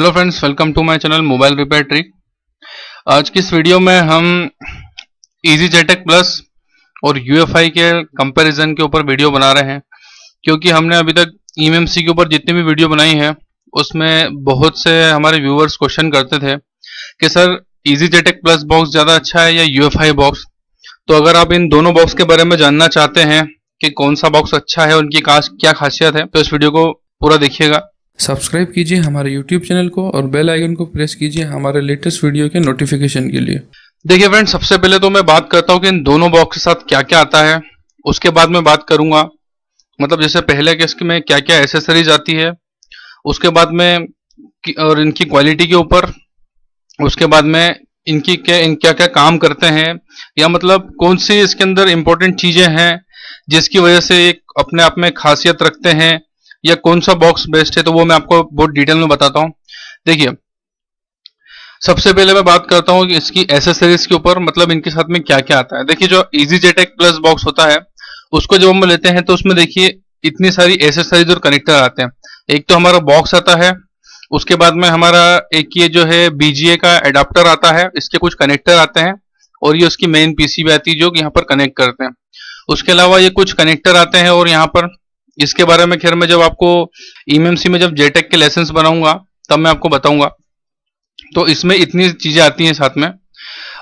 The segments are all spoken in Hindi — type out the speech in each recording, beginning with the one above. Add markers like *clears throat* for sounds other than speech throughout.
Hello friends, welcome to my channel mobile repair trick आज की इस वीडियो में हम इजी जेटेक प्लस और यूएफआई के कंपैरिजन के ऊपर वीडियो बना रहे हैं, क्योंकि हमने अभी तक ईएमएमसी के ऊपर जितनी भी वीडियो बनाई है, उसमें बहुत से हमारे व्यूअर्स क्वेश्चन करते थे कि, sir easy JTAG plus box ज़्यादा अच्छा है या यूएफआई बॉक्स तो अगर आप इन दोनों बॉक्स के बारे में जानना चाहते हैं कि कौन सा बॉक्स अच्छा है उनकी क्या खासियत है तो इस वीडियो को पूरा देखिएगा। सब्सक्राइब कीजिए हमारे यूट्यूब चैनल को और बेल आइकन को प्रेस कीजिए हमारे लेटेस्ट वीडियो के नोटिफिकेशन के लिए। देखिए फ्रेंड सबसे पहले तो मैं बात करता हूँ कि इन दोनों बॉक्स के साथ क्या क्या आता है। उसके बाद मैं बात करूँगा मतलब जैसे पहले के इसके में क्या क्या एसेसरीज आती है। उसके बाद में और इनकी क्वालिटी के ऊपर, उसके बाद में इनकी क्या इन क्या क्या काम करते हैं, या मतलब कौन सी इसके अंदर इंपॉर्टेंट चीज़ें हैं, जिसकी वजह से एक अपने आप में खासियत रखते हैं। या कौन सा बॉक्स बेस्ट है तो वो मैं आपको बहुत डिटेल में बताता हूँ। देखिए, सबसे पहले मैं बात करता हूँ इसकी एसेसरीज के ऊपर मतलब इनके साथ में क्या क्या आता है। देखिए, जो इजी जेटेक प्लस बॉक्स होता है, उसको जब हम लेते हैं तो उसमें देखिए, इतनी सारी एसेसरीज और कनेक्टर आते हैं। एक तो हमारा बॉक्स आता है, उसके बाद में हमारा एक ये जो है बीजीए का एडाप्टर आता है, इसके कुछ कनेक्टर आते हैं, और ये उसकी मेन पीसीबी आती है, जो यहाँ पर कनेक्ट करते हैं। उसके अलावा ये कुछ कनेक्टर आते हैं, और यहाँ पर इसके बारे में खैर मैं जब आपको ईएमएमसी में जब जेटेक के लेसन बनाऊँगा, तब मैं आपको बताऊँगा। तो इसमें इतनी चीज़ें आती हैं साथ में।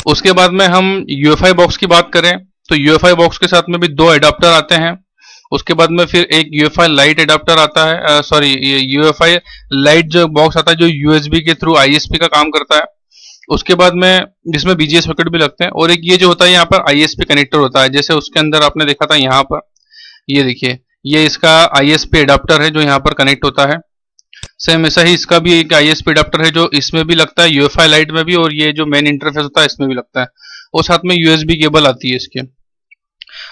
उसके बाद में हम यूएफआई बॉक्स की बात करें तो यूएफआई बॉक्स के साथ में भी दो एडाप्टर आते हैं। उसके बाद में फिर एक यूएफआई लाइट एडाप्टर आता है सॉरी यूएफआई लाइट जो बॉक्स आता है, जो यूएसबी के थ्रू आईएसपी का काम करता है। उसके बाद में जिसमें बीजीएस सॉकेट भी लगते हैं, और एक ये जो होता है, यहाँ पर आईएसपी कनेक्टर होता है, जैसे उसके अंदर आपने देखा था यहाँ पर। ये देखिए ये इसका आईएसपी एडाप्टर है जो यहाँ पर कनेक्ट होता है। सेम ऐसा ही इसका भी एक आईएसपी एडाप्टर है जो इसमें भी लगता है यूएफआई लाइट में भी और ये जो मेन इंटरफेस होता है, इसमें भी लगता है। और साथ में यूएसबी केबल आती है इसके।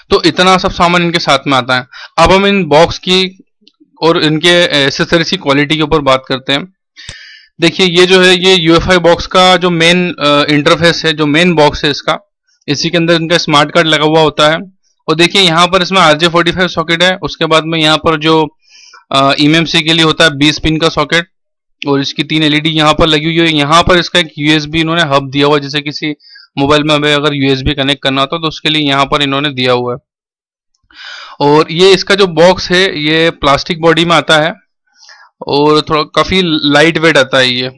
तो इतना सब सामान इनके साथ में आता है। अब हम इन बॉक्स की और इनके एसेसरीज की क्वालिटी के ऊपर बात करते हैं। देखिए, ये जो है, ये यूएफआई बॉक्स का जो मेन इंटरफेस है, जो मेन बॉक्स है इसका, इसी के अंदर इनका स्मार्ट कार्ड लगा हुआ होता है। और देखिए, यहाँ पर इसमें आरजे फोर्टी फाइव सॉकेट है। उसके बाद में यहाँ पर जो ईएमसी के लिए होता है बीस पिन का सॉकेट और इसकी तीन एलईडी यहाँ पर लगी हुई है। यहाँ पर इसका एक यूएसबी इन्होंने हब दिया हुआ है, जैसे किसी मोबाइल में हमें अगर यूएसबी कनेक्ट करना होता तो उसके लिए यहाँ पर इन्होंने दिया हुआ है। और ये इसका जो बॉक्स है, ये प्लास्टिक बॉडी में आता है और थोड़ा काफ़ी लाइट वेट आता है ये।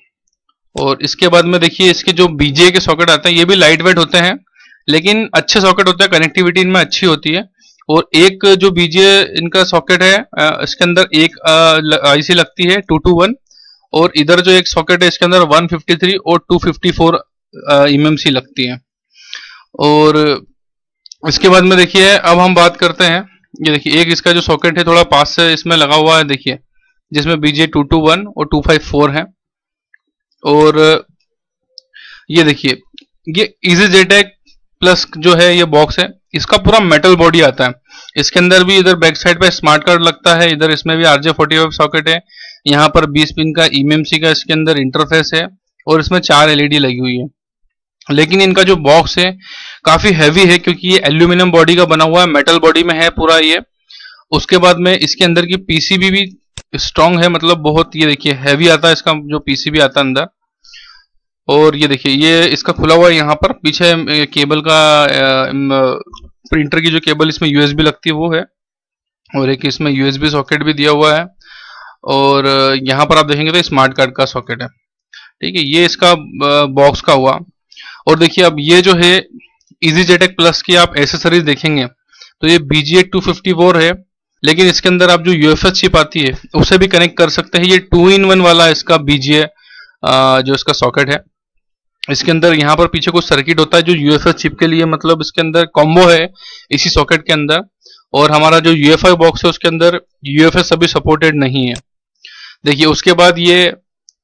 और इसके बाद में देखिए, इसके जो बीजे के सॉकेट आते हैं, ये भी लाइट वेट होते हैं। लेकिन अच्छे सॉकेट होते हैं कनेक्टिविटी इनमें अच्छी होती है। और एक जो बीजे इनका सॉकेट है इसके अंदर एक आईसी लगती है टू टू वन और इधर जो एक सॉकेट है, इसके अंदर 153 और 254 एमएमसी लगती है। और इसके बाद में देखिए, अब हम बात करते हैं। ये देखिए, एक इसका जो सॉकेट है, थोड़ा पास से इसमें लगा हुआ है, देखिए, जिसमें बीजे टू टू वन और टू फाइव फोर है। और ये देखिए, ये इजी जेटेक प्लस जो है ये बॉक्स है, इसका पूरा मेटल बॉडी आता है। इसके अंदर भी इधर बैक साइड पे स्मार्ट कार्ड लगता है, इधर इसमें भी आरजे फोर्टी फाइव सॉकेट है। यहाँ पर 20 पिन का ईएमएमसी का इसके अंदर इंटरफेस है और इसमें चार एलईडी लगी हुई है। लेकिन इनका जो बॉक्स है, काफ़ी हैवी है क्योंकि ये एल्यूमिनियम बॉडी का बना हुआ है मेटल बॉडी में है पूरा ये। उसके बाद में इसके अंदर की पीसीबी भी स्ट्रांग है मतलब बहुत ये देखिए हैवी आता है इसका, जो पीसीबी आता है अंदर। और ये देखिए, ये इसका खुला हुआ है यहाँ पर। पीछे केबल का प्रिंटर की जो केबल इसमें यूएसबी लगती है, वो है। और एक इसमें यूएसबी सॉकेट भी दिया हुआ है। और यहाँ पर आप देखेंगे तो स्मार्ट कार्ड का सॉकेट है। ठीक है, ये इसका बॉक्स का हुआ। और देखिए, अब ये जो है इजी जेटेक प्लस की आप एसेसरीज देखेंगे तो ये बीजीए टू फिफ्टी फोर है लेकिन इसके अंदर आप जो यूएफएस चिप आती है, उसे भी कनेक्ट कर सकते हैं। ये टू इन वन वाला इसका बीजीए जो इसका सॉकेट है। इसके अंदर यहाँ पर पीछे कुछ सर्किट होता है जो यूएफएस चिप के लिए मतलब इसके अंदर कॉम्बो है इसी सॉकेट के अंदर। और हमारा जो यूएफआई बॉक्स है, उसके अंदर यूएफएस अभी सपोर्टेड नहीं है। देखिए, उसके बाद ये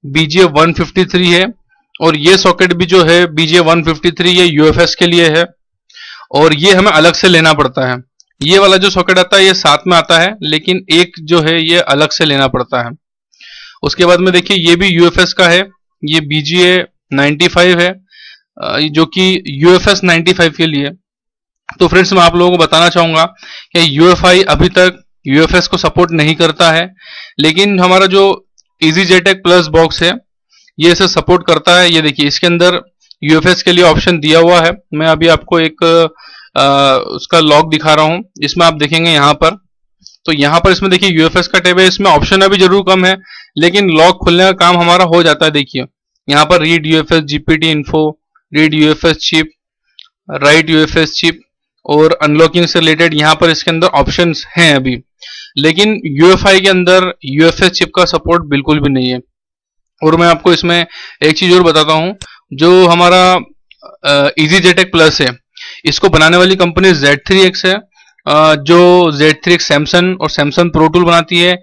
बीजे 153 है और ये सॉकेट भी जो है बीजे 153 ये यूएफएस के लिए है। और ये हमें अलग से लेना पड़ता है। ये वाला जो सॉकेट आता है, ये साथ में आता है, लेकिन एक जो है, ये अलग से लेना पड़ता है। उसके बाद में देखिए, ये भी यूएफएस का है, ये बीजीए 95 है जो कि यूएफएस 95 के लिए। तो फ्रेंड्स मैं आप लोगों को बताना चाहूँगा कि यूएफआई अभी तक यूएफएस को सपोर्ट नहीं करता है लेकिन हमारा जो इजी जेटेक प्लस बॉक्स है ये इसे सपोर्ट करता है। ये देखिए इसके अंदर यूएफएस के लिए ऑप्शन दिया हुआ है। मैं अभी आपको एक आ, उसका लॉग दिखा रहा हूँ। इसमें आप देखेंगे यहाँ पर। तो यहाँ पर इसमें देखिए यूएफएस का टेब है। इसमें ऑप्शन अभी ज़रूर कम है लेकिन लॉक खुलने का काम हमारा हो जाता है। देखिए यहाँ पर read UFS GPT info read UFS chip write UFS chip और अनलॉकिंग से रिलेटेड यहाँ पर इसके अंदर ऑप्शन हैं अभी। लेकिन यूएफआई के अंदर यूएफएस चिप का सपोर्ट बिल्कुल भी नहीं है। और मैं आपको इसमें एक चीज़ और बताता हूँ, जो हमारा इजी जेटेक प्लस है। इसको बनाने वाली कंपनी Z3X है। जो जेड Z3X सैमसंग और सैमसंग प्रो टूल बनाती है।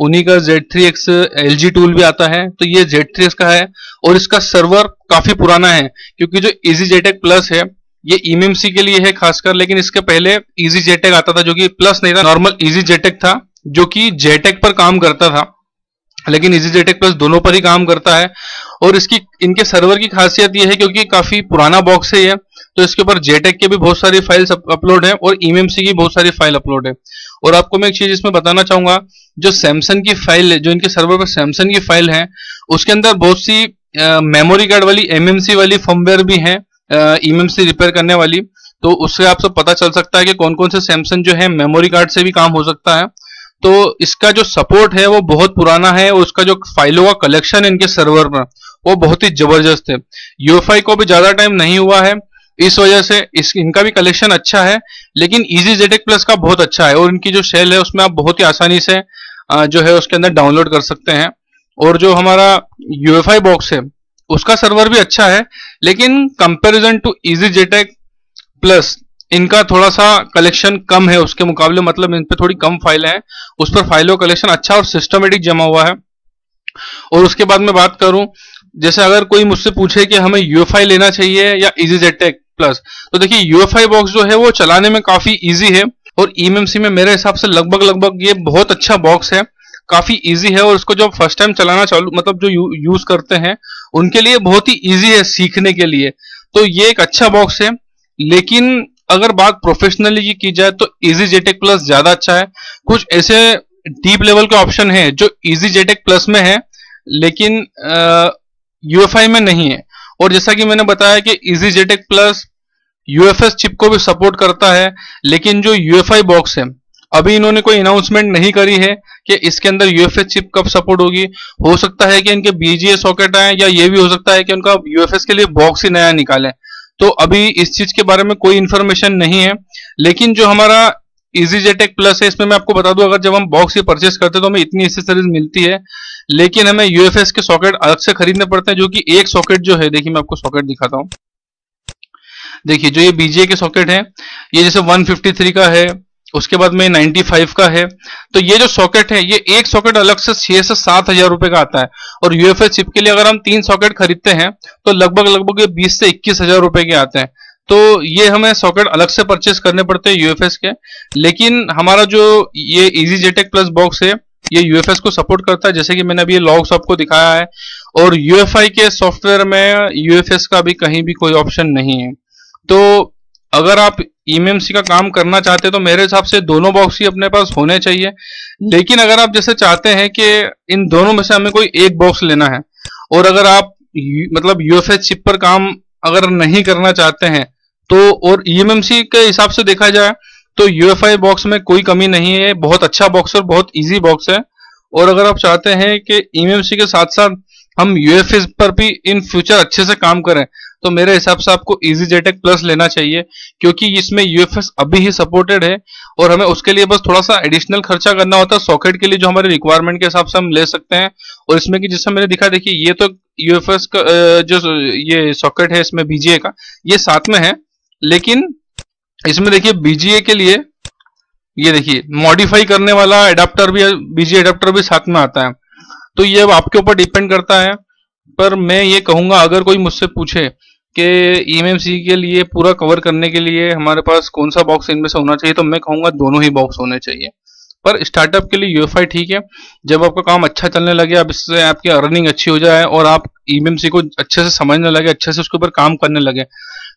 उन्हीं का Z three Z3X LG tool भी आता है। तो ये जेड Z3X का है और इसका सर्वर काफ़ी पुराना है, क्योंकि जो इजी जेटेक प्लस है, ये ईएमएमसी के लिए है खासकर, लेकिन इसके पहले इजी जेटेक आता था जो कि प्लस नहीं था नॉर्मल इजी जेटेक था, जो कि जेटेक पर काम करता था। लेकिन इजी जेटेक प्लस दोनों पर ही काम करता है और इसकी, इनके सर्वर की खासियत यह है क्योंकि काफ़ी पुराना बॉक्स है ये तो इसके ऊपर जेटेक के भी बहुत सारी फाइल्स अपलोड है और ईएमएमसी की बहुत सारी फ़ाइल अपलोड है। और आपको मैं एक चीज़ इसमें बताना चाहूँगा, जो सैमसंग की फ़ाइल है जो इनके सर्वर पर सैमसंग की फ़ाइल है, उसके अंदर बहुत सी मेमोरी कार्ड वाली एमएमसी वाली फर्मवेयर भी है ईएमएमसी रिपेयर करने वाली। तो उससे आपसे पता चल सकता है कि कौन कौन से सैमसंग जो है मेमोरी कार्ड से भी काम हो सकता है। तो इसका जो सपोर्ट है, वो बहुत पुराना है और उसका जो फाइलों का कलेक्शन है इनके सर्वर पर, वो बहुत ही ज़बरदस्त है। यूएफआई को भी ज़्यादा टाइम नहीं हुआ है इस वजह से इस, इनका भी कलेक्शन अच्छा है, लेकिन इजी जेटेक प्लस का बहुत अच्छा है, और इनकी जो सेल है, उसमें आप बहुत ही आसानी से जो है उसके अंदर डाउनलोड कर सकते हैं। और जो हमारा यूएफआई बॉक्स है, उसका सर्वर भी अच्छा है, लेकिन comparison to easy JTAG plus इनका थोड़ा सा कलेक्शन कम है उसके मुकाबले मतलब इन पे थोड़ी कम फाइलें हैं, उस पर फाइलों का कलेक्शन अच्छा और सिस्टमेटिक जमा हुआ है। और उसके बाद मैं बात करूँ, जैसे अगर कोई मुझसे पूछे कि हमें यूएफआई लेना चाहिए या इजी जेटेक प्लस तो देखिए यूएफआई बॉक्स जो है वो चलाने में काफ़ी इजी है और ईएमएमसी में मेरे हिसाब से लगभग लगभग ये बहुत अच्छा बॉक्स है। काफ़ी इजी है और उसको जो फ़र्स्ट टाइम चलाना चालू मतलब जो यू, यूज़ करते हैं उनके लिए बहुत ही इजी है सीखने के लिए। तो ये एक अच्छा बॉक्स है। लेकिन अगर बात प्रोफेशनली की की जाए तो इजी जेटेक प्लस ज़्यादा अच्छा है। कुछ ऐसे डीप लेवल के ऑप्शन है जो इजी जेटेक प्लस में है लेकिन यूएफआई में नहीं है। और जैसा कि मैंने बताया कि Easy JTAG Plus UFS chip को भी सपोर्ट करता है, लेकिन जो यूएफआई बॉक्स है, अभी इन्होंने कोई अनाउंसमेंट नहीं करी है कि इसके अंदर यूएफएस चिप कब सपोर्ट होगी। हो सकता है कि इनके बीजीए सॉकेट आए, या ये भी हो सकता है कि उनका यूएफएस के लिए बॉक्स ही नया निकाले। तो अभी इस चीज़ के बारे में कोई इंफॉर्मेशन नहीं है, लेकिन जो हमारा इजी जेटेक प्लस है, इसमें मैं आपको बता दूँ, अगर जब हम बॉक्स ही परचेस करते हैं तो हमें इतनी एसेसरीज मिलती है, लेकिन हमें यूएफएस के सॉकेट अलग से खरीदने पड़ते हैं, जो कि एक सॉकेट जो है, देखिए मैं आपको सॉकेट दिखाता हूँ। देखिए, जो ये बीजे के सॉकेट है, ये जैसे 153 का है, उसके बाद में 95 का है तो ये जो सॉकेट है, ये एक सॉकेट अलग से छह से सात हज़ार रुपए का आता है। और यूएफएस चिप के लिए अगर हम तीन सॉकेट खरीदते हैं तो लगभग लगभग ये बीस से इक्कीस हज़ार रुपए के आते हैं। तो ये हमें सॉकेट अलग से परचेस करने पड़ते हैं यूएफएस के। लेकिन हमारा जो ये इजी जेटेक प्लस बॉक्स है, ये यूएफएस को सपोर्ट करता है। जैसे कि मैंने अभी ये लॉग्स आपको दिखाया है। और यूएफआई के सॉफ्टवेयर में यूएफएस का भी कहीं भी कोई ऑप्शन नहीं है। तो अगर आप ईएमएमसी का काम करना चाहते हैं तो मेरे हिसाब से दोनों बॉक्स ही अपने पास होने चाहिए। लेकिन अगर आप जैसे चाहते हैं कि इन दोनों में से हमें कोई एक बॉक्स लेना है, और अगर आप मतलब यूएफएस चिप पर काम अगर नहीं करना चाहते हैं तो और ईएमएमसी के हिसाब से देखा जाए तो यूएफआई बॉक्स में कोई कमी नहीं है। बहुत अच्छा बॉक्स और बहुत इजी बॉक्स है। और अगर आप चाहते हैं कि ईएमएमसी के साथ साथ हम यूएफएस पर भी इन फ्यूचर अच्छे से काम करें तो मेरे हिसाब से आपको इजी जेटेक प्लस लेना चाहिए, क्योंकि इसमें यूएफएस अभी ही सपोर्टेड है, और हमें उसके लिए बस थोड़ा सा एडिशनल खर्चा करना होता है सॉकेट के लिए जो हमारे रिक्वायरमेंट के हिसाब से हम ले सकते हैं, और इसमें कि जिससे मैंने दिखा, देखिए, ये तो यूएफएस का जो ये सॉकेट है इसमें बीजीए का, ये साथ में है, लेकिन इसमें देखिए बीजीए के लिए, ये देखिए मॉडिफाई करने वाला एडाप्टर भी बीजी एडाप्टर भी साथ में आता है। तो ये अब आपके ऊपर डिपेंड करता है। पर मैं ये कहूँगा, अगर कोई मुझसे पूछे कि ईएमएमसी के लिए पूरा कवर करने के लिए हमारे पास कौन सा बॉक्स इनमें से होना चाहिए तो मैं कहूँगा दोनों ही बॉक्स होने चाहिए। पर स्टार्टअप के लिए यूएफआई ठीक है। जब आपका काम अच्छा चलने लगे अब इससे, आपकी अर्निंग अच्छी हो जाए और आप ईएमएमसी को अच्छे से समझने लगे, अच्छे से उसके ऊपर काम करने लगे,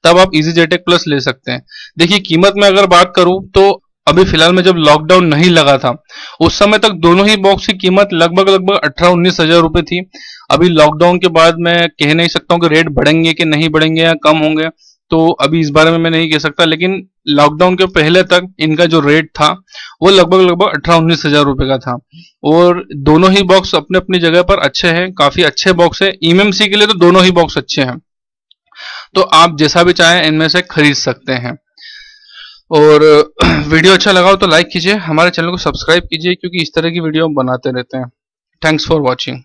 तब आप इजी जेटेक प्लस ले सकते हैं। देखिए, कीमत में अगर बात करूँ तो अभी फ़िलहाल में जब लॉकडाउन नहीं लगा था, उस समय तक दोनों ही बॉक्स की कीमत लगभग लगभग अठारह उन्नीस हज़ार रुपए थी। अभी लॉकडाउन के बाद मैं कह नहीं सकता हूँ कि रेट बढ़ेंगे कि नहीं बढ़ेंगे या कम होंगे तो अभी इस बारे में मैं नहीं कह सकता, लेकिन लॉकडाउन के पहले तक इनका जो रेट था, वो लगभग लगभग अठारह उन्नीस हज़ार रुपए का था। और दोनों ही बॉक्स अपने अपनी जगह पर अच्छे हैं, काफ़ी अच्छे बॉक्स है। ईएमएमसी के लिए तो दोनों ही बॉक्स अच्छे हैं। तो आप जैसा भी चाहें, इनमें से खरीद सकते हैं। और, *clears throat* वीडियो अच्छा लगा हो तो लाइक कीजिए, हमारे चैनल को सब्सक्राइब कीजिए, क्योंकि इस तरह की वीडियो हम बनाते रहते हैं। Thanks for watching